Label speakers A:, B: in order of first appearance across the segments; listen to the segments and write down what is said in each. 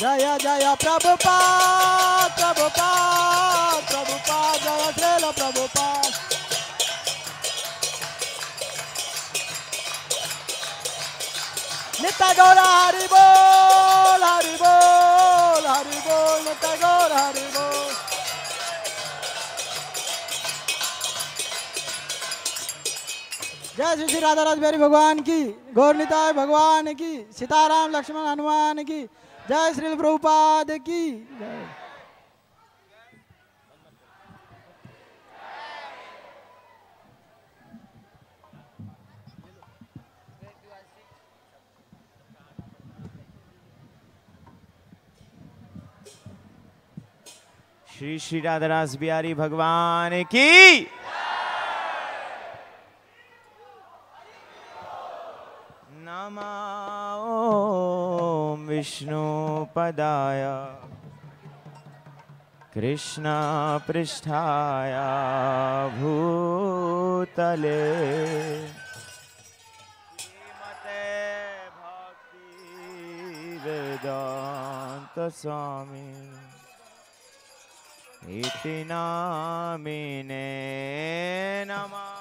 A: जय जय प्रभुपा प्रभुपा प्रभुपा जय श्रील प्रभुपा नित्य गौर, हरि बोल हरि बोल हरि बोल, नित्य गौर, हरि बोल। जय श्री श्री राधा राजबिहारी भगवान की, गौर निताय, भगवान की, सीताराम, लक्ष्मण, हनुमान की जय श्री प्रभुपाद की
B: श्री श्री राधारास बिहारी भगवान की। विष्णुपदाय। कृष्णपृष्ठाय भूतले। श्रीमते भक्तिवेदान्तस्वामी। इति नामिने नमः।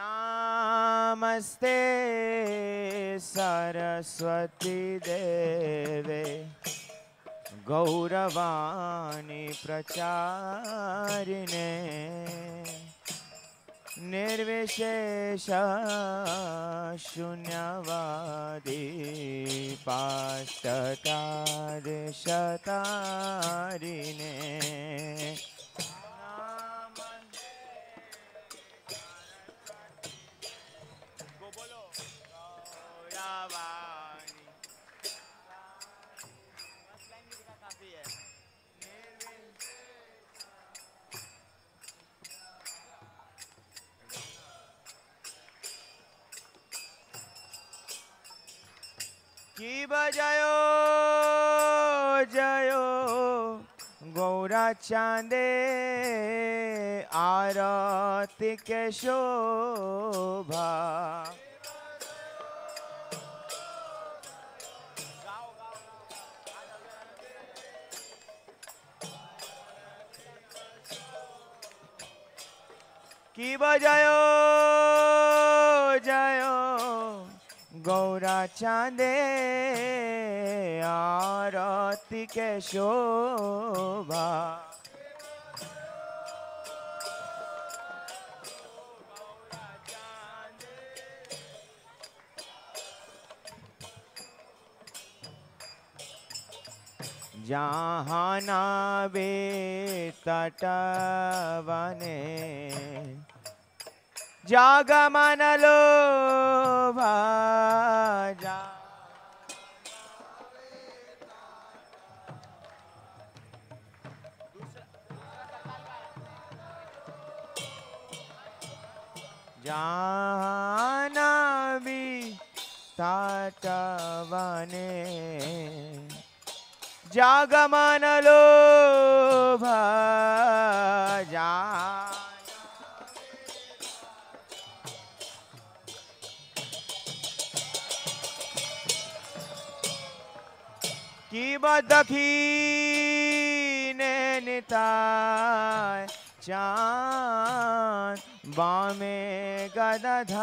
B: नमस्ते सरस्वती देवे। गौरवाणी प्रचारिणे। निर्विशेष शून्यवादी पाष्टतारिणे वाणी की बजायो जयो गौरा चांदे आरती के शोभा। बजायो जायो। गौरा चांदे आरती के शोभा। जहाँ नावे तटवने जागमनलो भाजा। जाना भी ताटवने जागमनलो भाजा। किब दखीने निताय चान बामे गदधारा।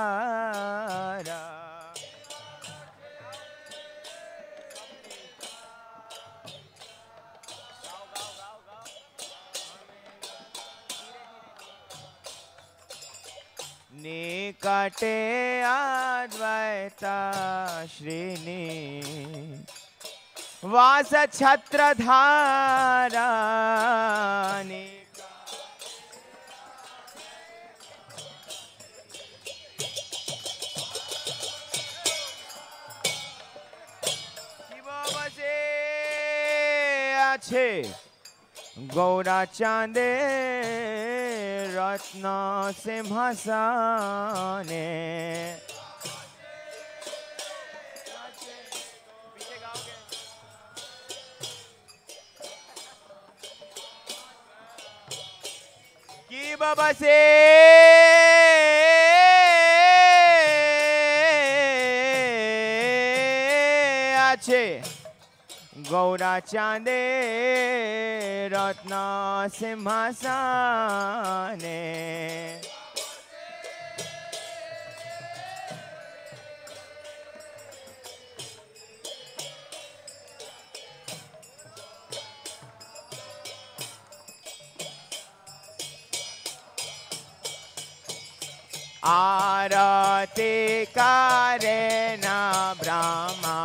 B: निकटे आद्वैता श्रीनी वास छत्र धारानी শিব বসে আছে গৌরা চাঁদে रत्न सिंहासने બાબા છે. આ છે ગૌરા ચાંદે રત્ન સિંહાસને. आरती करे न ब्रह्मा।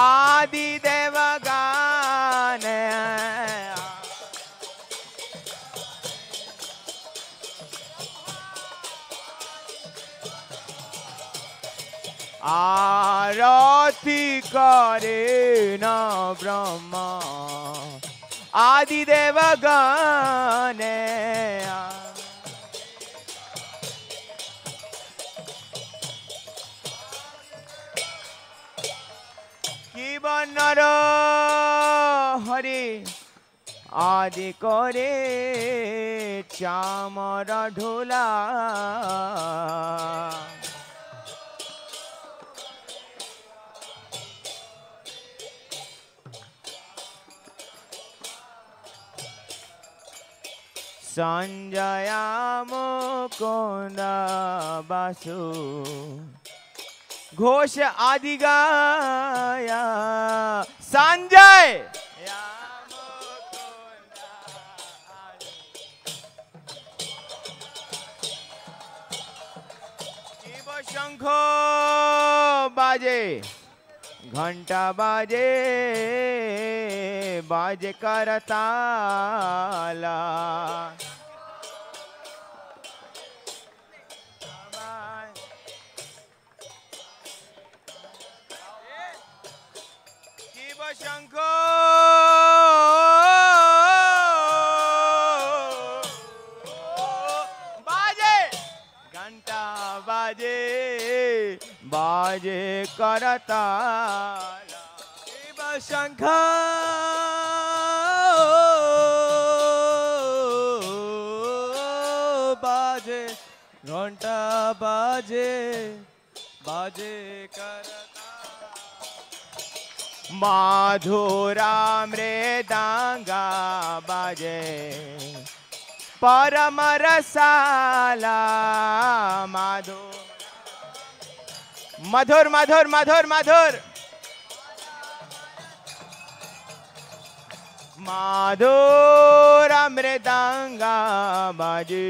B: आदि देव गान आरती करे न ब्रह्मा। आदि देव गान কি বর্ণর হরে আদি করে চামর ঢোলা সঞ্জয়া মুকুন্দ বাসু घोष आदि गाया। संजय! शंख बाजे। घंटा बाजे बाजे करताला। बाजे करता शिव शंख। बाजे घंटा बाजे बाजे करता। माधुरा
A: मृदांगा बाजे, परम रसाला माधुर
B: मधुर मधुर मधुर मधुर माधुर अमृतंगा बाजी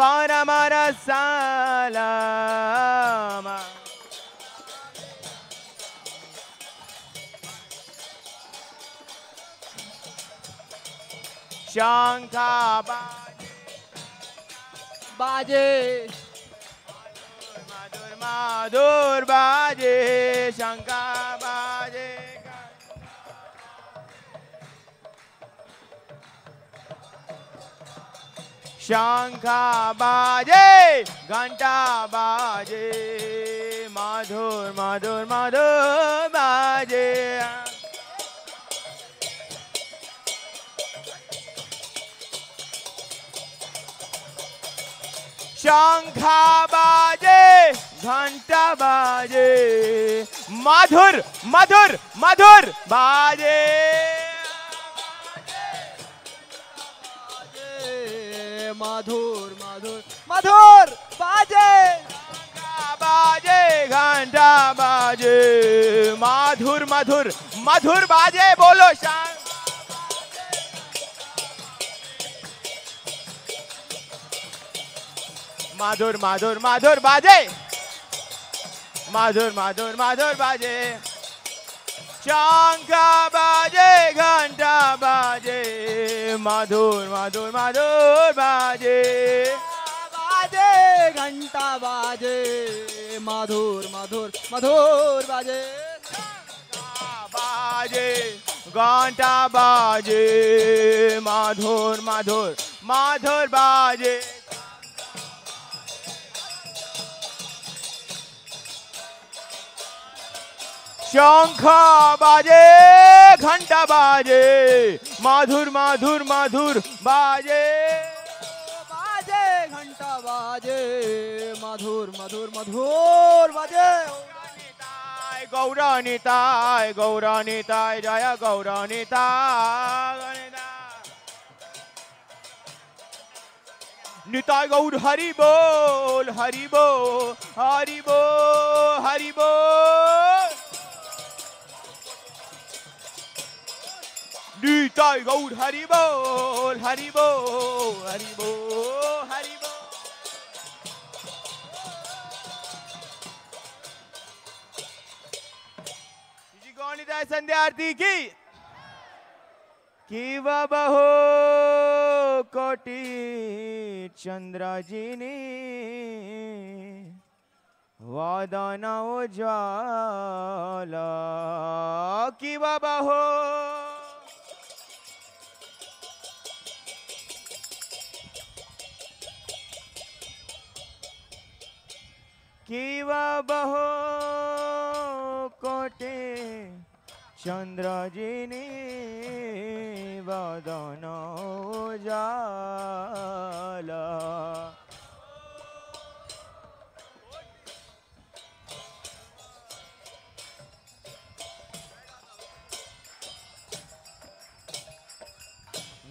B: परमर सालाम शंखा बाजे बाजे माधुर बाजे शंका बाजे शंखा बाजे
A: घंटा
B: बाजे माधुर माधुर माधुर बाजे शंखा बाजे ঘণ্টা বাজে। মাধুর মাধুর মাধুর বাজে। মাধুর মাধুর মাধুর বাজে।
A: বাজে
B: ঘণ্টা বাজে। মাধুর মাধুর মাধুর বাজে বলো মাধুর মাধুর মাধুর বাজে। माधुर माधुर माधुर बाजे। शंका बाजे घंटा बाजे। माधुर माधुर
A: माधुर बाजे। बाजे घंटा बाजे। माधुर माधुर
B: मधुर बाजे। बाजे घंटा बाजे। माधुर माधुर माधुर बाजे। शंखा बाजे घंटा बाजे माधुर माधुर
A: माधुर बाजे। बाजे घंटा बाजे माधुर माधुर
B: मधुर बाजे। गौरानिताय गौरानिताय जय गौरानिताय निताय गौर हरि बोल हरि बोल हरि बोल हरि बोल। जय गौर हरि बोल हरि बोल हरि बोल हरि बोल गौणिताय संध्या आरती की की वह बहो कोटि चंद्रा जी ने वादन उज्वाला की वह बहो কিবা বহ কোটে চন্দ্রজিনী বদন জাল।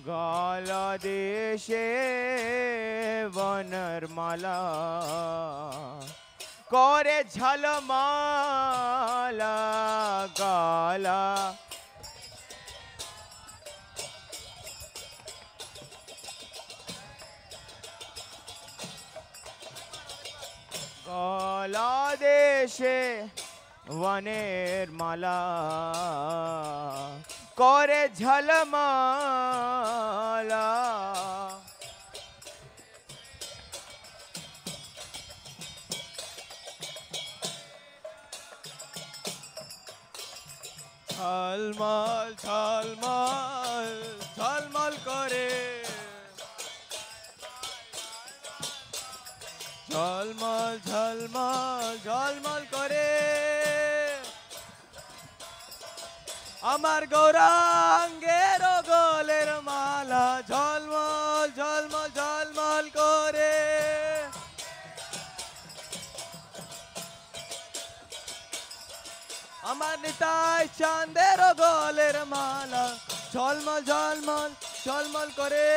B: গাল দেশে বনর মালা করে ঝলমালা গালা। গলা দেশে বনের মালা করে ঝলমালা। ঝলমল ঝলমল ঝলমল করে। ঝলমল ঝলমল ঝলমল করে। আমার গৌরাঙ্গের গোলের মালা ঝলমল নিতাই চাঁদের গলের মালা ঝলমল ঝলমল ঝলমল করে।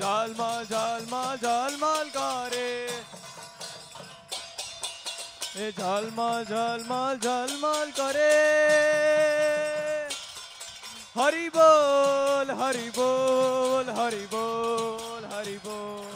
B: ঝলমল ঝলমল ঝলমল করে। এ ঝলমল ঝলমল ঝলমল করে। হরি বল হরি বল হরি বল হরি বল।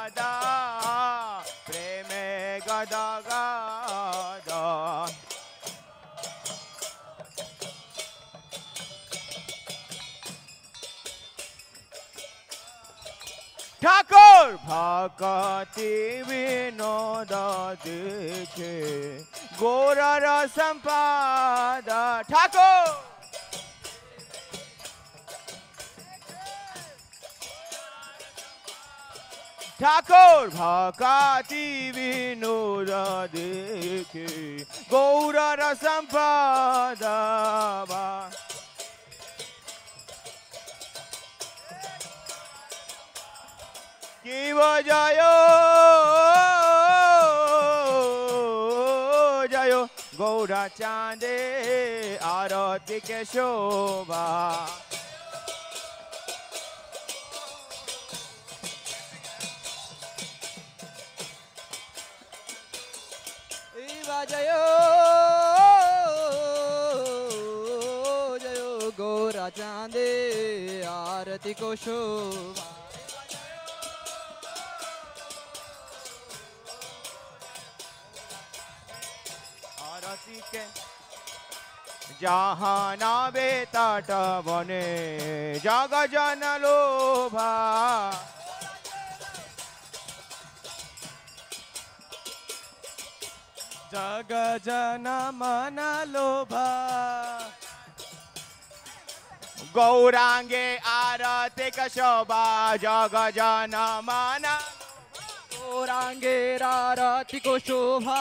B: ঠাকুর ভকতি বিনোদ দেখে গোরার সম্পাদ ঠাকুর ঠাকুর ভকাতি বিনোদ দেখে গৌরার সম্পাদ की बजायो जायो। गौरा चांदे, आरती के
A: शोभा।
C: जयो जयो। गौरा चांदे, आरती को शोभा।
B: जहाँ नावे तट बने जग जन लोभा।
D: जग जन मन लोभा।
B: गौरांगे आरती का शोभा जग जन मन
C: गौरांगे आरती को शोभा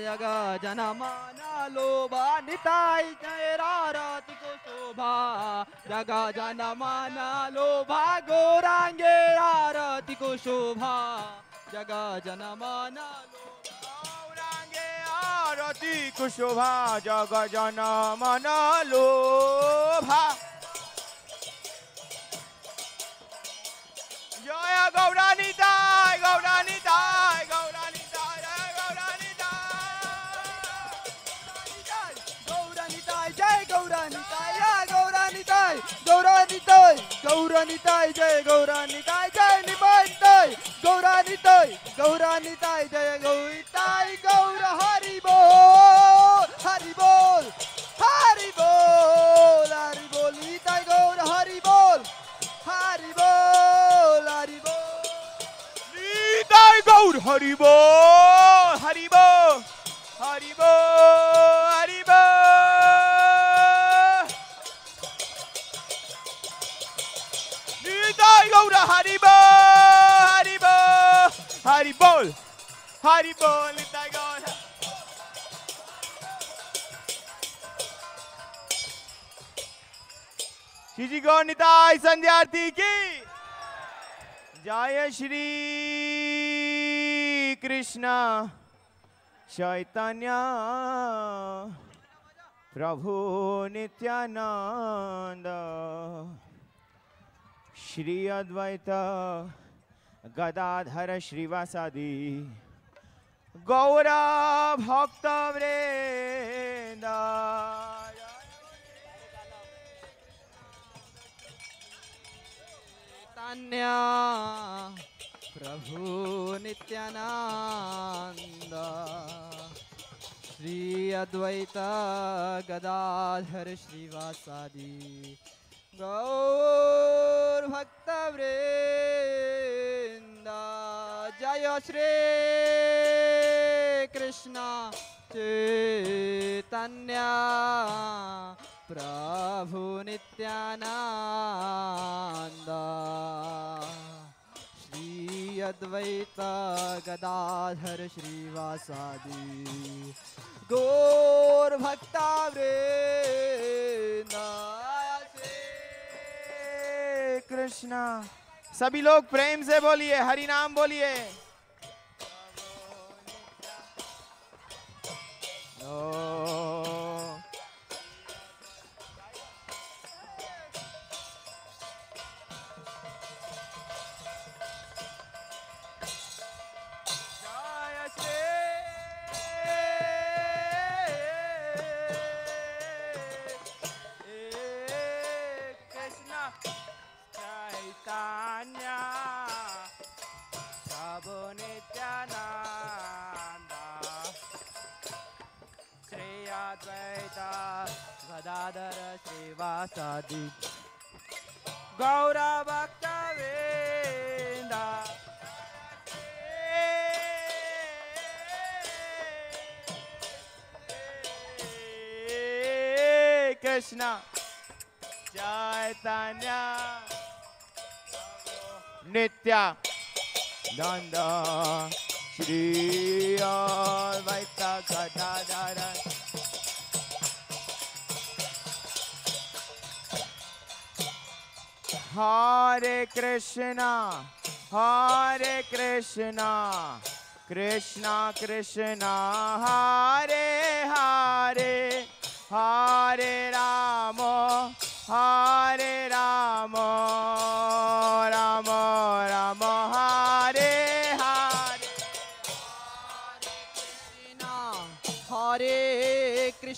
C: जग जन माना लोभा, निताई चेरा रात को शोभा। जगा जाना माना, लोभा, गोरांगे आरती को शोभा। जगा जाना माना
B: लोभांगे आरती कुशोभा जग जन मन, लोभा।
C: गौरानिताय जय गौरानिताय जय निबानिताय गौरानिताय गौरानिताय जय गौरिताय गौर हरि बोल हरि बोल हरि बोल हरि बोल निताय गौर हरि बोल हरि बोल हरि बोल
B: निताय गौर हरिबो हरिबो निताय गौर श्री गौर निताय की। जय श्री कृष्ण। चैतन्य। प्रभु नित्यानंद। श्री अद्वैत गदाधर श्रीवासादि। गौर भक्त वृंद
C: चैतन्य प्रभु नित्यानंद श्री अद्वैत गदाधर श्रीवासादि गौर भक्त वृंद। जय श्री कृष्ण चैतन्य। प्रभु नित्यानंद श्री अद्वैत गदाधर श्रीवासादि। गौर भक्ता वृंद।
B: कृष्ण। सभी लोग प्रेम से बोलिए हरि नाम बोलिए। ओ, चैतन्य प्रभु नित्यानंद श्री अद्वैत गदाधर श्रीवासादि गौर भक्त कृष्ण चैतन्य नित्या नंद श्री अद्वैत गदाधर हरे कृष्णा हरे कृष्णा कृष्णा कृष्णा हरे हरे हरे राम हरे राम राम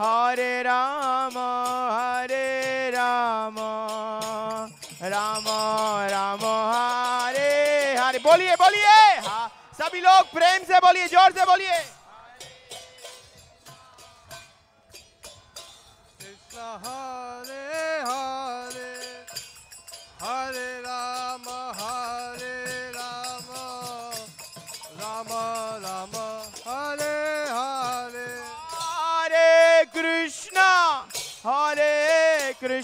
B: हरे राम हरे राम राम राम, हरे हरे। बोलिए बोलिए। सभी लोग प्रेम से बोलिए, ज़ोर से बोलिए।
D: हरे हरे हरे राम,
B: हरे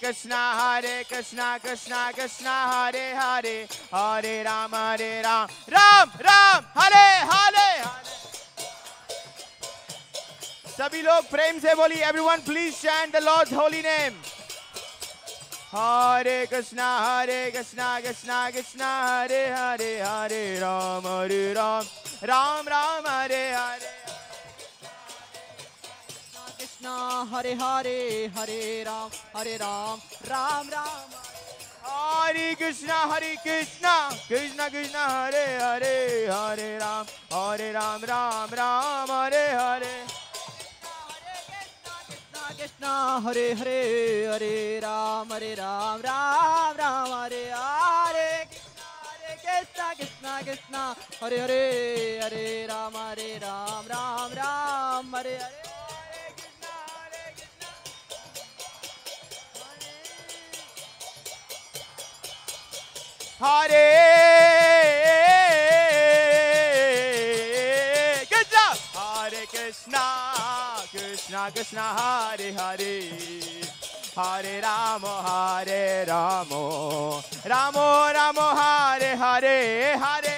B: Krishna, Hare Krishna, Krishna Krishna, Hare Hare, Hare Ram, Hare Ram, Ram Ram, Hare Hare. सभी लोग प्रेम से बोलिए everyone please chant the Lord's holy name. Hare Krishna, Hare Krishna, Krishna Krishna, Hare Hare, Hare Ram, Hare Ram, Ram Ram, Hare Hare.
C: Krishna Hare Hare Hare Ram Hare Ram Ram
B: Ram Hare Krishna Hare Krishna Krishna Krishna Hare Hare Hare Ram Hare Ram Ram Ram Hare
C: Hare Krishna Hare Hare Hare Ram Hare Ram Ram Ram Hare Hare Krishna, Krishna, Krishna, Hare Hare, Hare Rama, Hare Ram, Ram Ram, Hare Hare.
B: Hare Krishna, Hare Krishna, Krishna Krishna, Hare Hare. Hare Rama, Hare Ramo, Ramo Ramo, Hare Hare, Hare.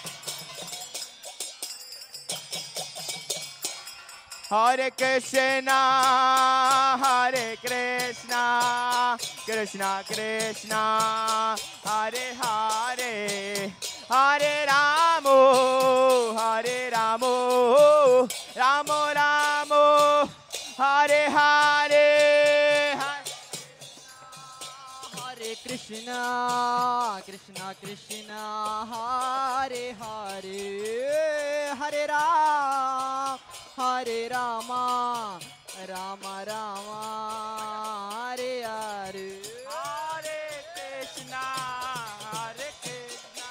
B: Hare
C: Krishna, Hare Krishna, Krishna Krishna, Hare Hare, Hare
B: Ramo, Hare Ramo, Ramo Ramo, Hare Hare,
C: Hare Krishna, Krishna Krishna, Hare Hare, Hare Rama. Hare Rama Ram Ram Hare Hare.
B: Hare Krishna Hare Krishna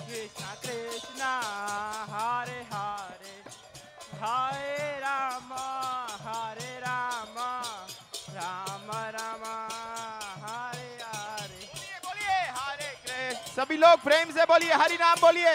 B: Krishna Krishna Hare Hare. Hare Ram Hare Ram Ram Ram Hare Hare. बोलिए हरे कृष्ण। सभी लोग प्रेम से बोलिए हरि नाम बोलिए।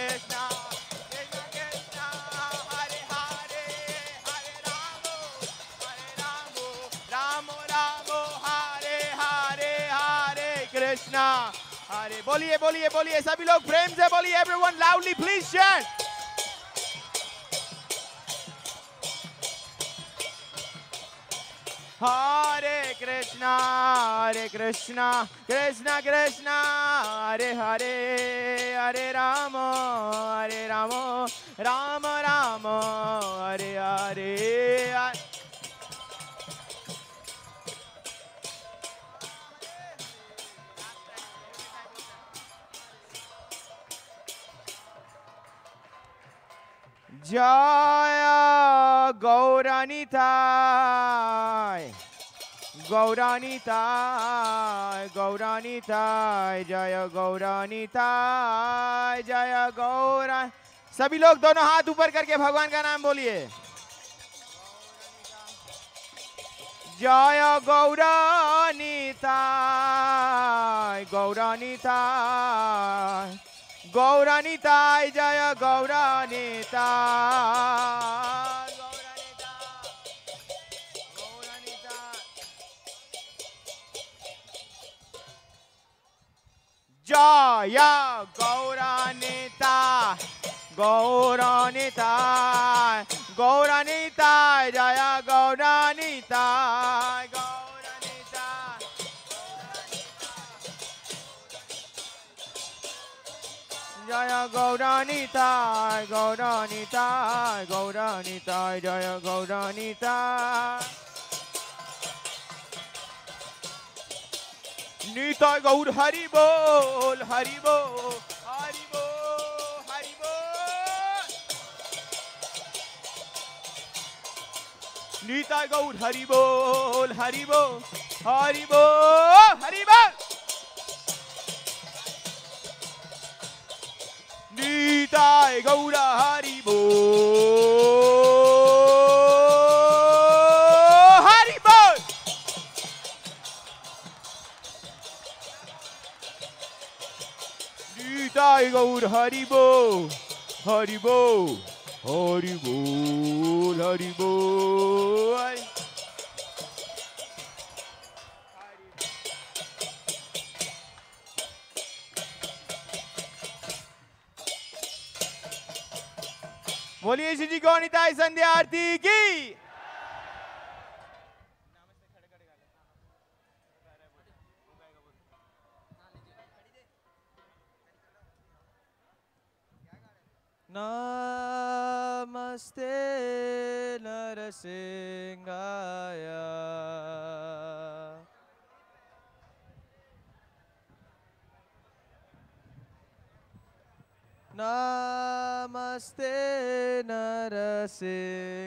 B: बोलिए बोलिए बोलिए सभी लोग प्रेम से बोलिए everyone loudly please share Hare Krishna, Hare Krishna, Krishna Krishna, Hare Hare, Hare Rama, Hare Rama, Rama Rama, Hare Hare. Jaya Gauranitai. Gauranitai Gauranitai जय गौरानीताय जय गौरा। सभी लोग दोनों हाथ ऊपर करके भगवान का नाम बोलिए। जय गौरानीताय गौरानीताय गौरानीताय जय गौरानीताय गौरानीताय गौरानीताय जय गौरानीता गौरानीता गौरानीता जय गौरानीता Jaya Gauranitai, Gauranitai, Gauranitai, Jaya Gauranitai. Nita गौर हरि बोल हरि बोल हरि बोल हरि बोल नीता गौर हरि बोल हरि बोल हरि बोल हरि बोल I Gaura to Haribo. Hari Bo Jai Gaur Haribo. Haribo. Haribo. बोलिए श्री गौनिताई संध्या आरती की।
E: नमस्ते नरसिंहाय। नमस्ते नरसिंहाय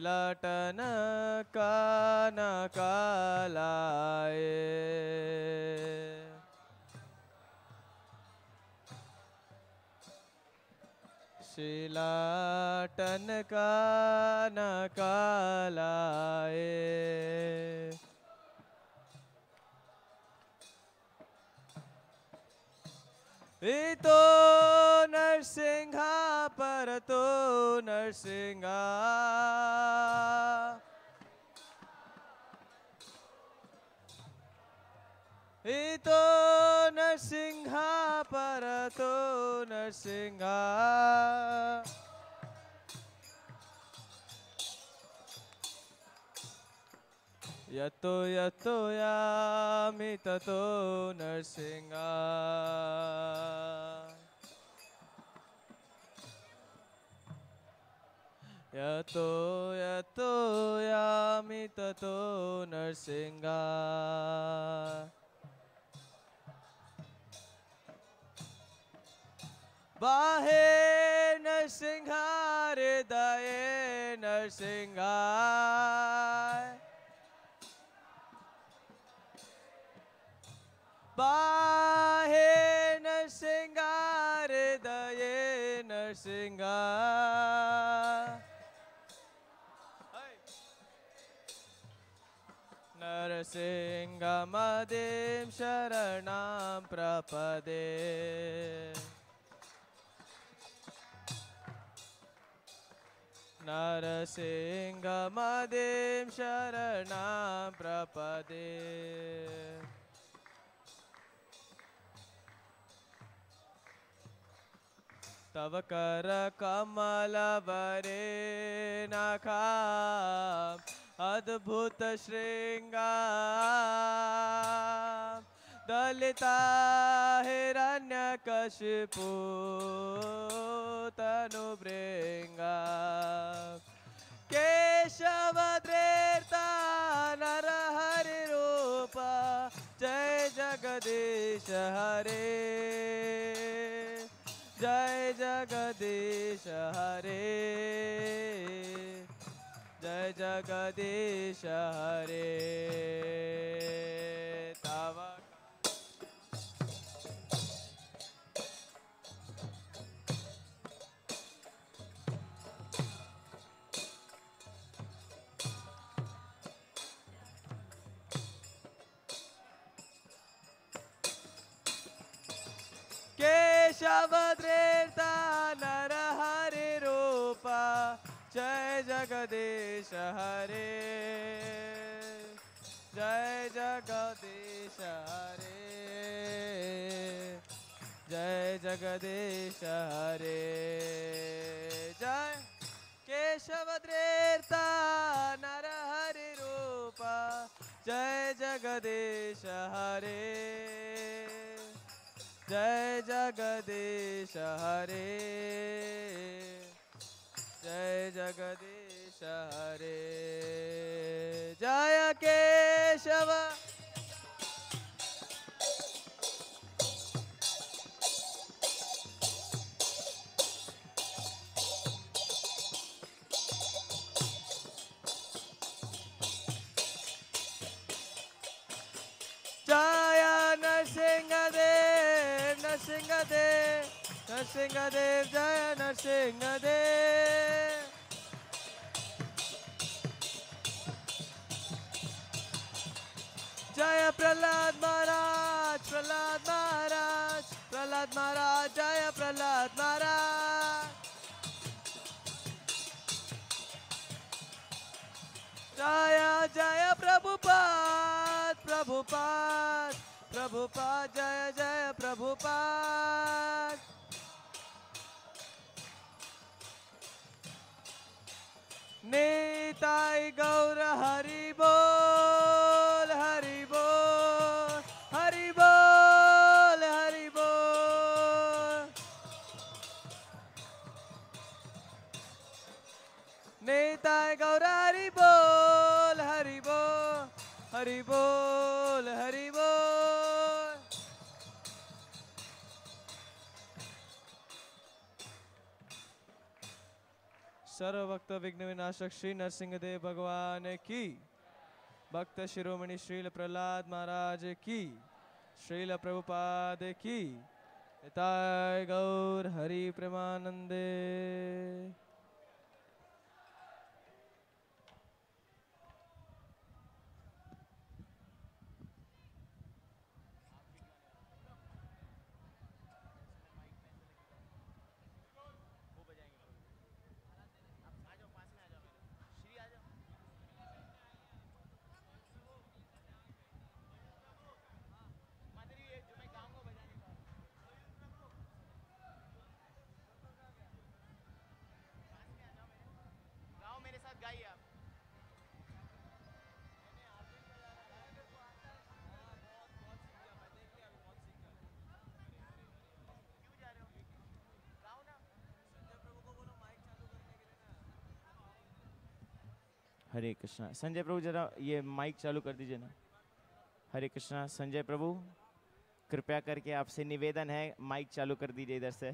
E: शिलटन कानकालाय शिलाटन कानकालाय इतो नरसिंहा परतो नरसिंहा इतो नरसिंहा परतो नरसिंहा यतो यतो यामि ततो नरसिंहा यतो यतो यामि ततो नरसिंहा बाहे नरसिंहा हृदये नरसिंहा बाहे नरसिंहा हृदये नरसिंहा नरसिंहमदिं शरणं प्रपदे। नरसिंहमदिं शरणं प्रपदे। तव कर कमलवरे नखा अद्भुत शृङ्गार दलिता हिरण्यकशिपु तनुभृङ्गा केशवद्रेता नरहरिरूप जय जगदीश हरे। जय जगदीश हरे। जगदीश हरे। तव केशवद्रेता नरहरि रूप जय जगदीश हरे। जय जगदीश हरे। जय जगदीश हरे। जय केशवद्रेता नरहरि रूप। जय जगदीश हरे। जय जगदीश हरे जय जगदीश हरे। जय Keshav. Jaya Narasimha Dev Narasimha Dev Narasimhadeva जय नरसिंहदेव। जय प्रहलाद महाराज प्रहलाद महाराज प्रहलाद महाराज, जय प्रहलाद महाराज। जय जय प्रभुपाद प्रभुपाद प्रभुपाद, जय जय प्रभुपाद। निताय गौर हरि बोल हरि बोल हरि बोल हरि बोल। निताय गौर हरि बोल हरि बोल हरि बोल। सर्व भक्त विघ्न विनाशक श्री नरसिंह देव भगवान की। भक्त शिरोमणि श्रील प्रहलाद महाराज की। श्रील प्रभुपाद की। गौर हरि प्रेमानंदे
B: हरे कृष्णा। संजय प्रभु, जरा ये माइक चालू कर दीजिए ना। हरे कृष्णा, संजय प्रभु, कृपया करके आपसे निवेदन है, माइक चालू कर दीजिए इधर से।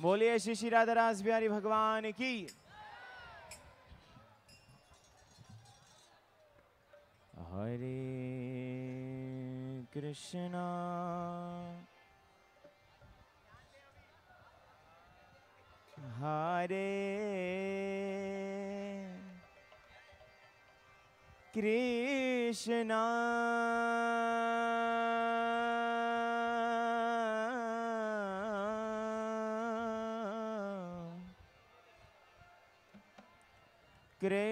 B: बोलिए श्री श्री राधा रास बिहारी भगवान की। हरे कृष्णा। हरे कृष्णा।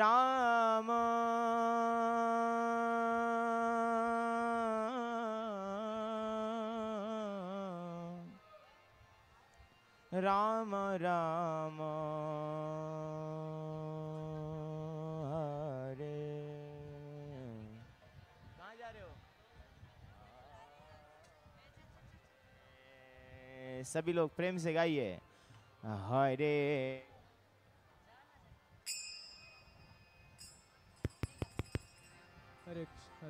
B: राम। राम राम। हरे।
F: कहाँ जा रहे हो?
B: सभी लोग प्रेम से गाइए। हरे।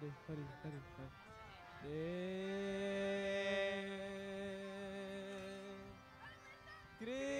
E: हरे कृष्ण, हरे हरे हरे हरे कृष्ण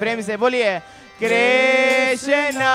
E: प्रेम से बोलिए कृष्णा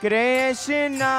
E: Krishna.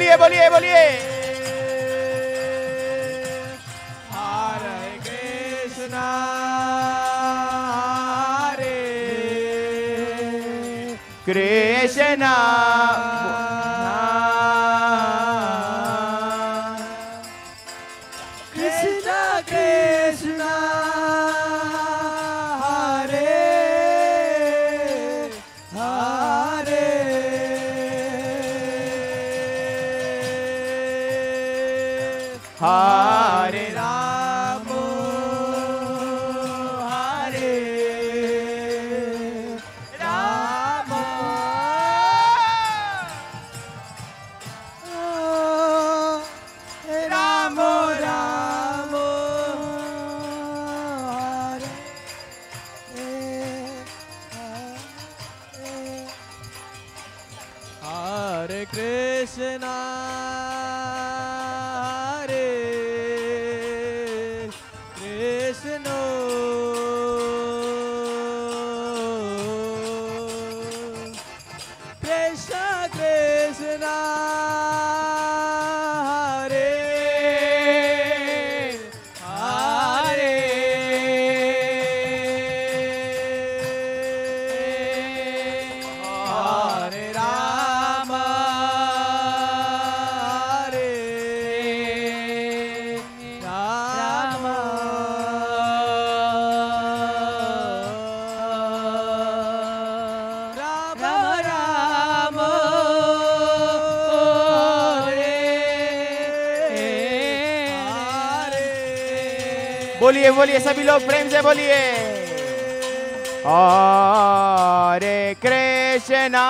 E: बोलिए बोलिए बोलिए।
B: सभी लोग प्रेम से बोलिए। हरे Krishna.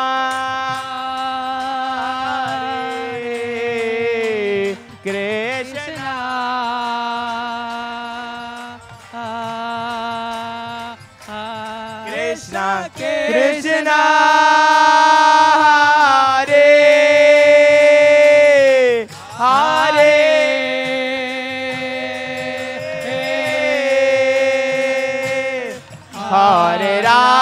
B: Hare Ram.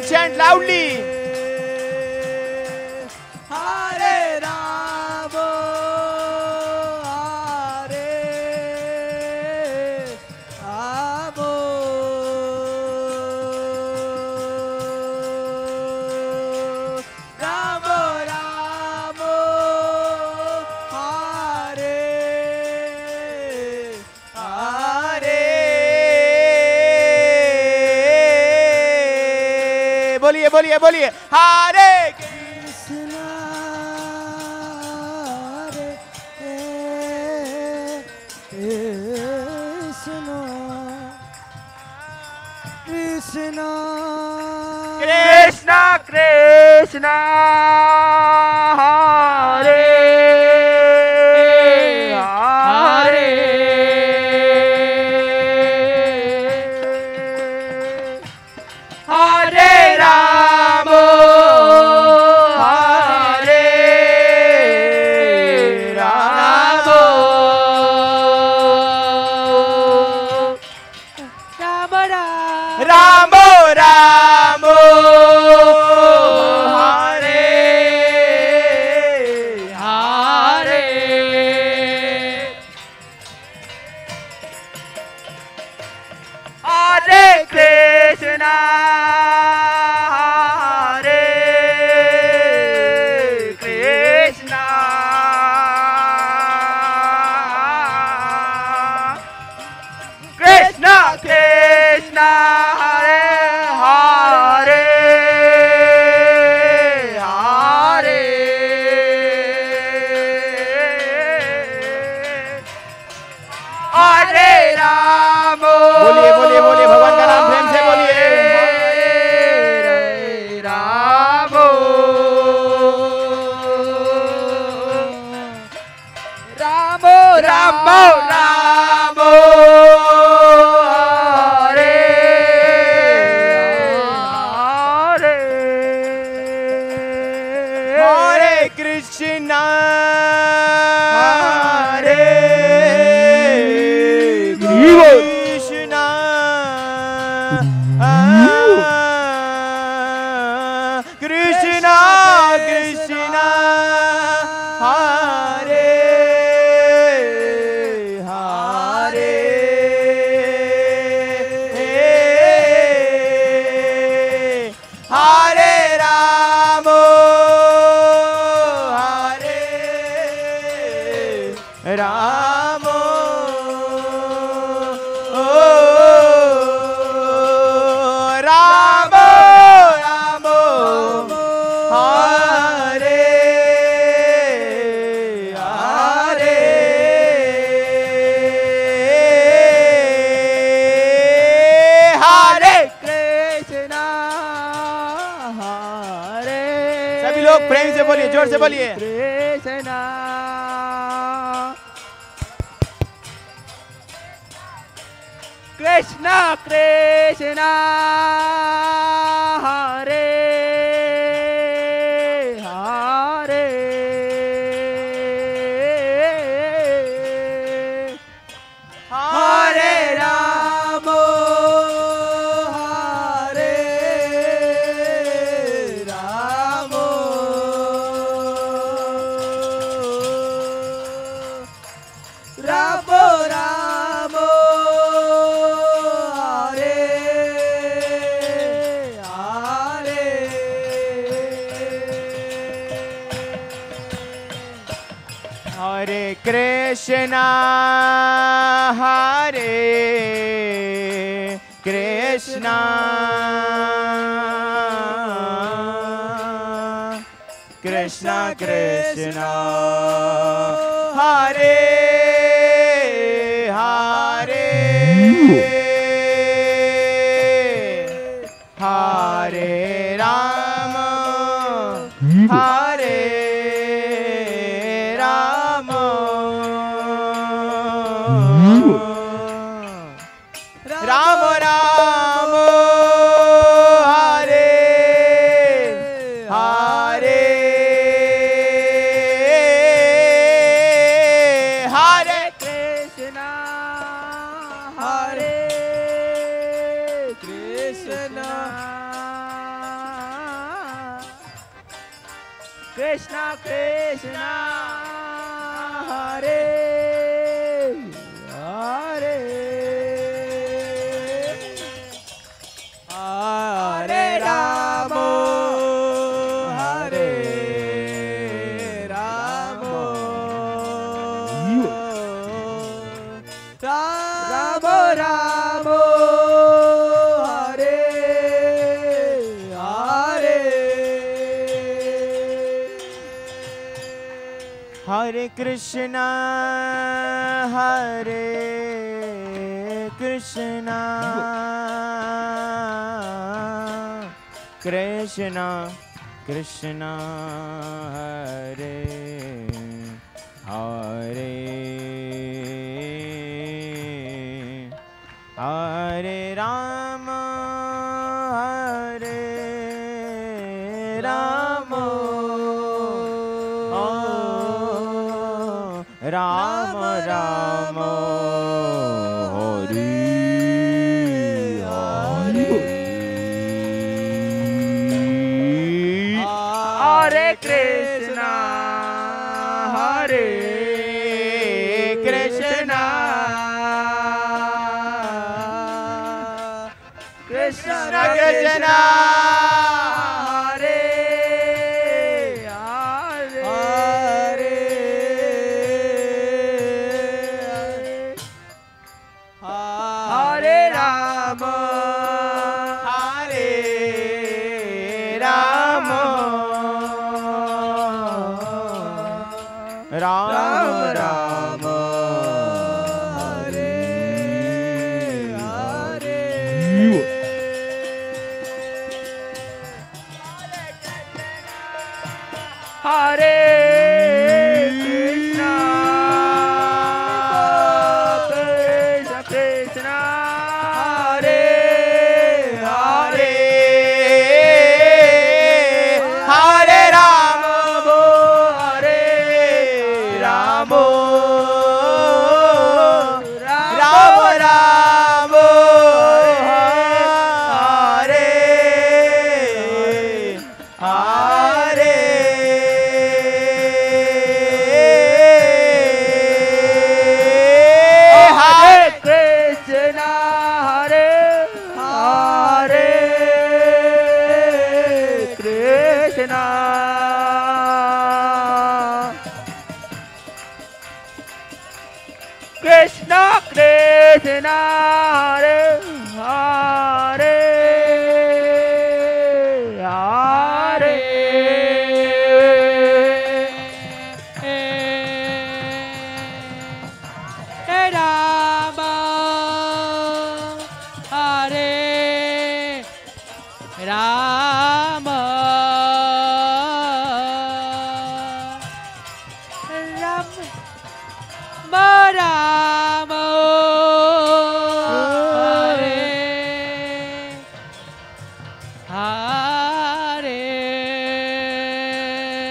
B: and chant loudly. बोलिए बोलिए।
A: हरे कृष्णा
D: कृष्णा कृष्णा कृष्णा।
B: Oh. ज़ोर से बोलिए।
D: कृष्णा कृष्णा कृष्णा।
B: Krishna. कृष्णा कृष्णा हरे हरे। ら。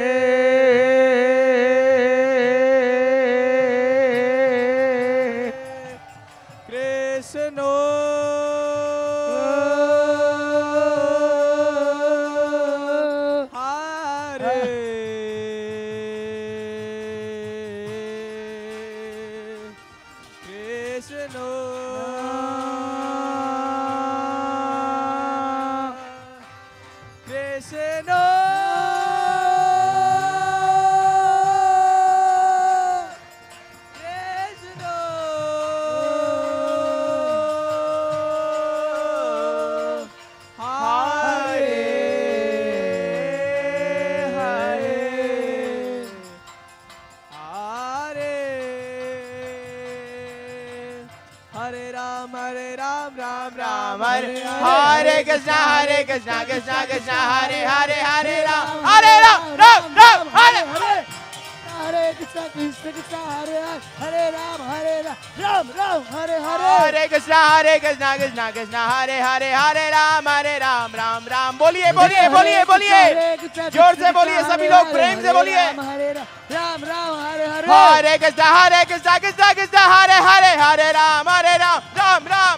E: Ei. Krishna, Hare Krishna, Krishna Krishna, Hare Hare, Hare Ram, Hare Ram, Ram Ram, Hare Hare.
A: Hare Krishna, Krishna Krishna, Hare Hare, Hare Ram, Hare Ram, Ram Ram, Hare Hare.
E: Hare Krishna, Hare Krishna, Krishna Krishna, Hare Hare, Hare Ram, Hare Ram, Ram Ram. बोलिए बोलिए बोलिए बोलिए ज़ोर से बोलिए सभी लोग प्रेम से बोलिए
A: राम राम हरे हरे
E: हरे कृष्णा हरे कृष्णा कृष्णा कृष्णा हरे हरे हरे राम हरे राम राम राम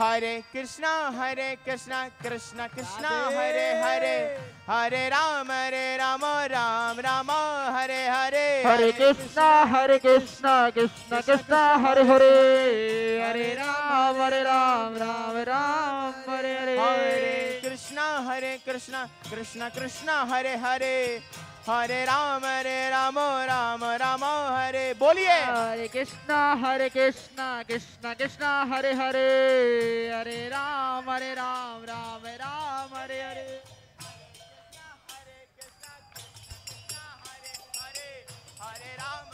E: हरे हरे
B: हरे कृष्णा हरे कृष्णा कृष्णा कृष्णा हरे हरे हरे राम हरे राम राम राम हरे हरे
D: हरे कृष्णा हरे कृष्णा कृष्ण कृष्ण हरे हरे हरे राम हरे राम राम राम हरे हरे।
B: हरे कृष्णा हरे कृष्णा कृष्णा कृष्णा हरे राम हरे राम राम राम, हरे। बोलिए।
D: हरे Krishna Hare Krishna Krishna Krishna, Hare Hare. Hare Ram Hare Ram Ram Ram, Hare Hare.
B: Hare Ram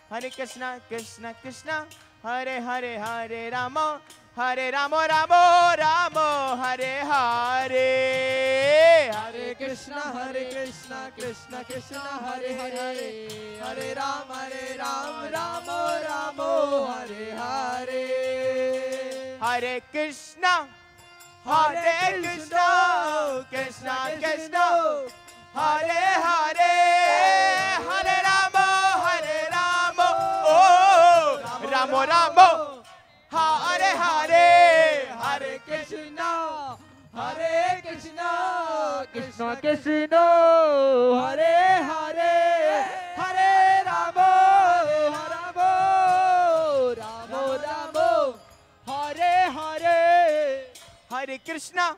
B: Hare Krishna, Krishna Krishna, Hare Hare Hare Rama, Hare Rama Rama Rama Hare Hare.
E: Hare Krishna, Hare Krishna, Krishna Krishna, Hare Hare, Hare. Ram, Hare Ram, Rama Rama Hare Hare.
B: Hare Krishna, Hare Krishna, Krishna Krishna, Hare Hare, Hare Ram. Ramo Hare Hare, Hare Krishna, Hare Krishna, Krishna
E: Krishna, Hare Hare,
D: Hare Ramo,
E: Ramo, Ramo Ramo, Hare Hare, Hare Krishna.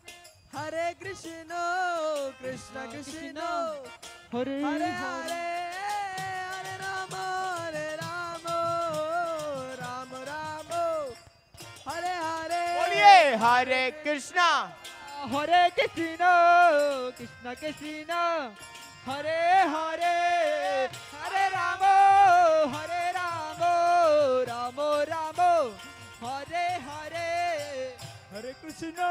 E: हरे कृष्ण कृष्ण कृष्ण
D: हरे
E: हरे हरे हरे राम हरे राम राम राम हरे हरे
B: बोलिए हरे कृष्णा
D: हरे कृष्ण कृष्ण कृष्ण
E: हरे हरे हरे राम हरे राम रामो रामो हरे हरे
B: हरे कृष्णा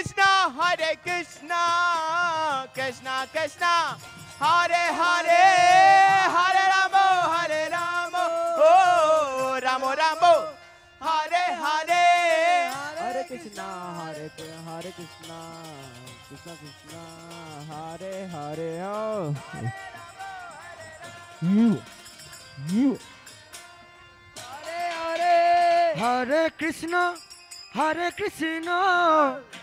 B: हरे कृष्णा हरे कृष्णा कृष्णा कृष्णा हरे हरे हरे रामो हरे रामो ओ रामो रामो हरे हरे
E: हरे कृष्णा हरे कृ- हरे कृष्णा कृष्णा कृष्णा हरे हरे ओ हरे हरे
A: हरे कृष्ण हरे कृष्ण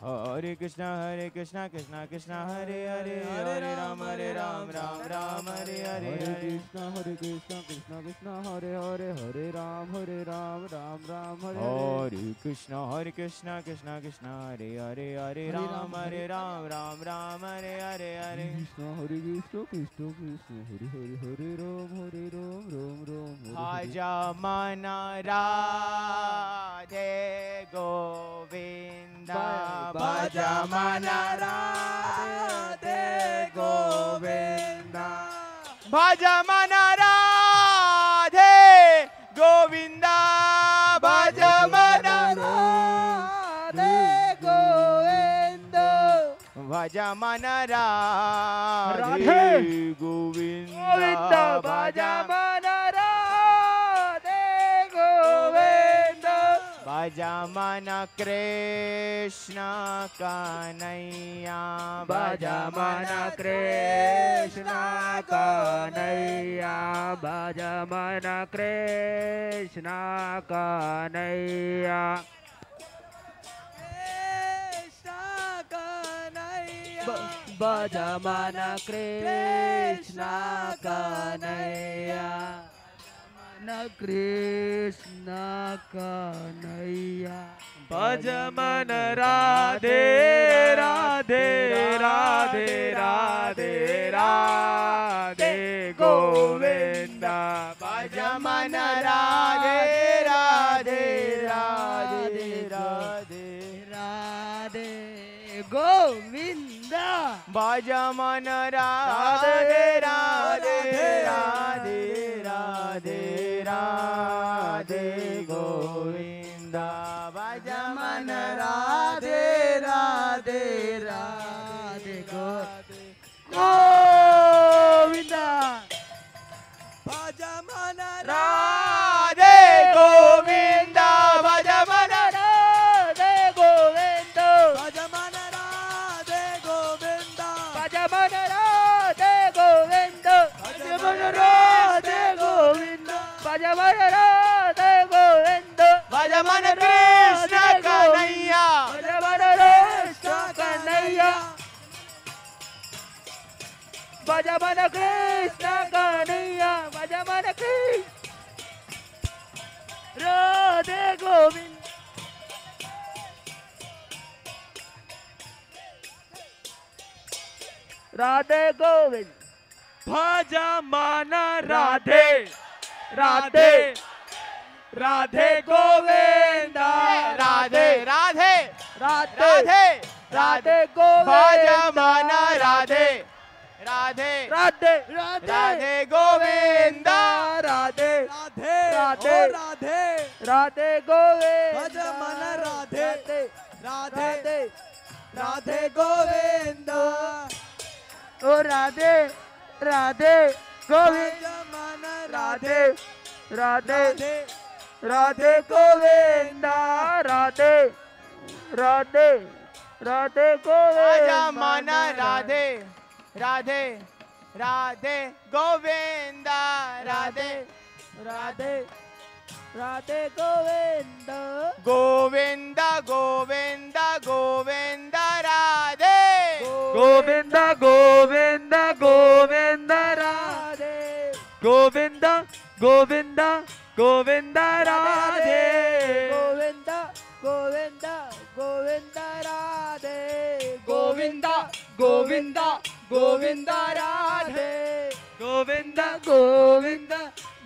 B: हरे कृष्णा हरे कृष्णा
A: कृष्णा
B: कृष्णा
A: हरे हरे हरे राम हरे राम राम राम हरे हरे हरे कृष्णा हरे कृष्णा कृष्णा
B: कृष्णा हरे हरे हरे राम हरे राम राम राम हरे हरे। कृष्णा हरे कृष्णा कृष्णा कृष्णा हरे
A: हरे हरे राम हरे राम। राम राम हरे हरे हरे। कृष्णा हरे कृष्ण कृष्ण कृष्ण
B: हरे हरे हरे राम हरे राम राम राम आजा मना राधे गोविंद। गोविंदा भजा मना राधे गोविंदा भजा मना राधे गोविंदा भजा मना राधे गोविंद भजा मना राधे गोविंदा भजा Bajamana Krishna Kanaiya Bajamana Krishna
D: Kanaiya Bajamana Krishna Kanaiya Bajamana Krishna Kanaiya Bhajamana Krishna Kanaya
E: भजमन राधे राधे राधे राधे राधे गोविंदा
B: भजमन राधे राधे राधे राधे
D: Radhe Govinda
B: भजमन राधे राधे राधे राधे राधे भगवान कृष्ण कन्हैया राधे
D: गोविंद।
B: राधे गोविंद। भज मन
D: राधे राधे। राधे। गोविंद। राधे। राधे। राधे राधे गोविंद। भज मन राधे।
E: राधे। राधे। राधे राधे गोविंदा।
B: राधे। राधे।
D: राधे।
B: राधे।
D: राधे गोविंदा।
B: मन राधे। राधे।
D: राधे।
B: राधे। गोविंदा।
D: ओ राधे। राधे
A: गोविंद।
D: मन राधे।
A: राधे।
D: राधे। गोविंदा। राधे। राधे। राधे गोविंद।
B: मन Radhe. Radhe Radhe Govinda Radhe
D: Radhe Radhe Govinda
B: Govinda Govinda Govinda Radhe.
E: Govinda Govinda Govinda Radhe.
D: Radhe
E: Govinda Govinda Govinda Radhe.
D: Govinda Govinda Govinda Radhe
E: Govinda Govinda Govinda Radhe.
D: Govinda Govinda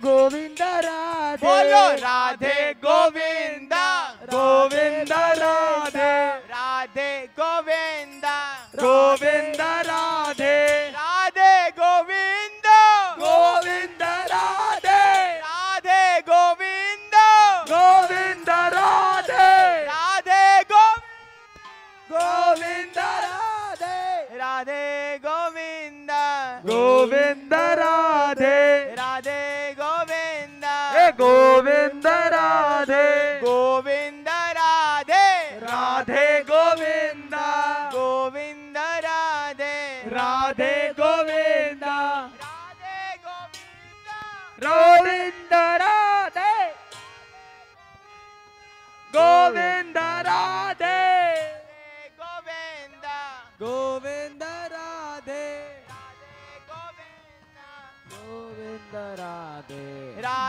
D: Govinda Radhe
B: बोलो राधे गोविंदा।
E: गोविंदा राधे।
B: राधे गोविंदा।
E: गोविंदा राधे।
B: राधे गोविंदा।
E: गोविंदा राधे।
B: राधे गोविंदा।
E: गोविंदा राधे।
B: राधे गोविंद।
E: गोविंदा
B: राधे। गोविंदा
E: गोविंदा राधे।
B: राधे गोविंद।
E: गोविंदा राधे।
B: गोविंद राधे।
E: राधे गोविंद।
B: गोविंद राधे।
E: राधे गोविंद।
B: राधे गोविंद।
E: गोविंद राधे।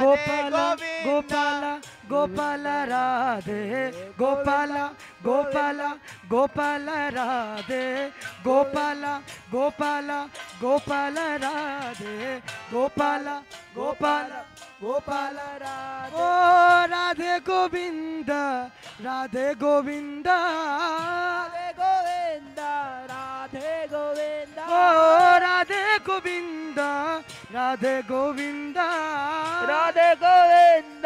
A: गोपाल गोपाल गोपाल राधे गोपाल गोपाल गोपाल राधे गोपाल गोपाल गोपाल राधे गोपाल गोपाल गोपाल राधे। ओ राधे गोविंद राधे गोविंद।
D: राधे गोविंद राधे गोविंद।
A: ओ राधे गोविंद राधे गोविंद
D: राधे गोविंद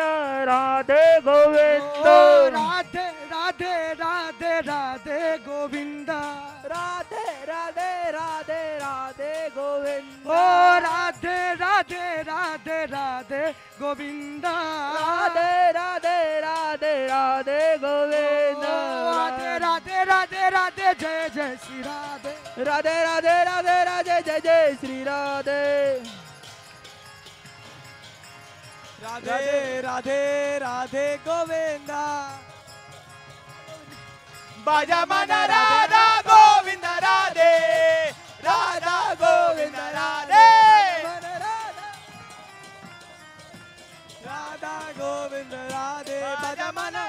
D: राधे गोविंद
A: राधे राधे राधे राधे गोविंद
D: राधे राधे राधे राधे गोविंद
A: ओ राधे राधे राधे राधे गोविंद
D: राधे राधे राधे राधे गोविंद
A: राधे राधे राधे राधे जय जय श्री राधे
D: राधे राधे राधे राधे जय जय श्री राधे
E: राधे राधे राधे गोविंदा।
B: बाजा माना राधा गोविंद राधे। राधा गोविंद राधे।
E: राधा गोविंद राधे।
B: बाजा माना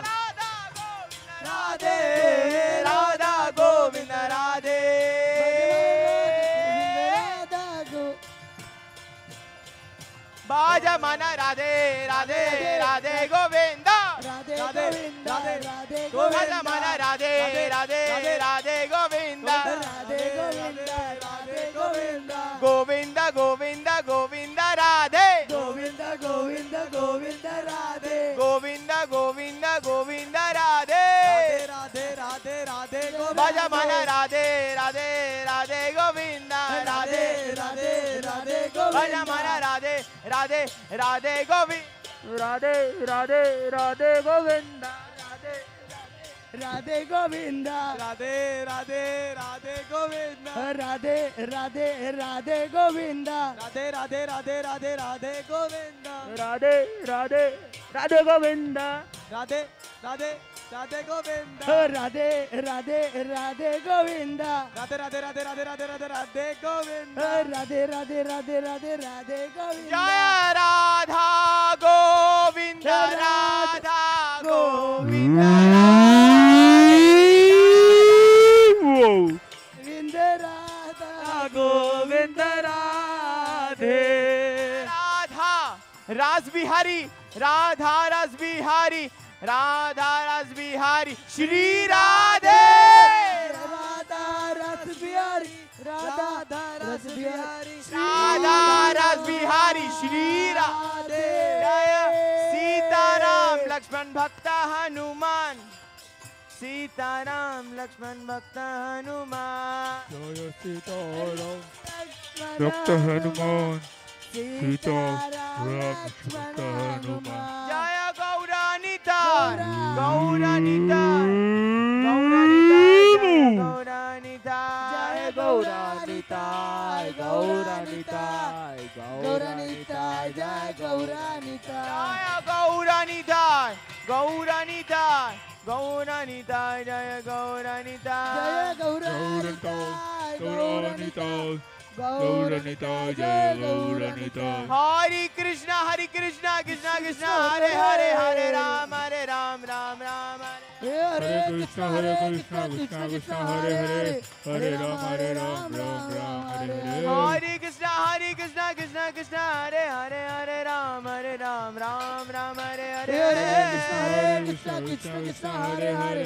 E: राधे
B: राधा गोविंद राधे। बाजा माना Radhe Radhe Radhe Govind.
E: Radhe Radhe Govinda
B: Mana Radhe Radhe Radhe Govinda. Radhe
E: Govinda Radhe Govinda. Govinda
B: Govinda Govinda Radhe. Govinda
E: Govinda Govinda Radhe. Govinda
B: Govinda Govinda Radhe. Radhe
E: Radhe Radhe Govinda.
B: Baja Mana Radhe Radhe Radhe Govinda Radhe
E: Radhe. Radhe
B: Govinda Baja Mana Radhe Radhe Radhe Govinda.
D: Radhe Radhe Radhe Govind Radhe
E: Radhe Govind. Radhe Radhe Radhe Govind. Radhe Radhe Radhe Govind. Radhe Radhe Radhe Radhe Radhe Govind.
D: Radhe Radhe Radhe Govind.
E: Radhe Radhe Radhe Govind. Radhe Radhe Radhe Govind. Radhe Radhe Radhe Radhe Radhe Radhe Radhe Govind. Radhe Radhe Radhe Radhe Radhe Govind.
B: जय राधा गोविंद राधा गोविंद।
E: गोविंद राधा गोविंद राधे।
B: राधा रास बिहारी राधा रस बिहारी राधा रस बिहारी श्री राधे।
E: राधा रस बिहारी राधा रस बिहारी
B: राधा रस बिहारी श्री राधे।
E: राधे
B: जय सीताराम लक्ष्मण भक्त हनुमान। सीताराम लक्ष्मण भक्त हनुमान।
G: भक्त हनुमान। सीता राम भक्त हनुमान।
B: जय Gauranitar. Gauranitar. Gauranitar. Gauranitar.
D: Gauranitar. Gauranitar. Gauranitar.
E: Jai Gauranitar. Gauranitar.
B: Gauranitar. Gauranitar. Jai Gauranitar. Jai Gauranitar.
E: Gauranitar. Gauranitar.
G: गौरानिता गौरानिता जय गौरानिता
B: हरे कृष्णा हरे कृष्णा कृष्णा कृष्णा हरे हरे हरे राम हरे राम राम राम हरे
E: हरे
G: हरे कृष्णा हरे कृष्णा कृष्णा कृष्णा हरे हरे हरे राम हरे राम राम राम हरे हरे
B: हरे कृष्णा हरे कृष्णा कृष्णा कृष्णा हरे हरे हरे राम हरे राम राम राम हरे हरे
E: हरे कृष्णा हरे कृष्णा कृष्णा कृष्णा हरे हरे